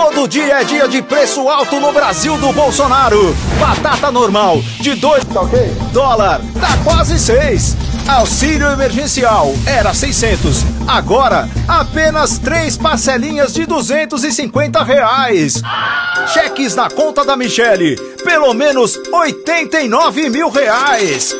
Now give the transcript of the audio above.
Todo dia é dia de preço alto no Brasil do Bolsonaro. Batata normal de 2 Tá okay? dólar, tá quase 6. Auxílio emergencial era 600. Agora, apenas três parcelinhas de 250 reais. Cheques na conta da Michele, pelo menos 89 mil reais.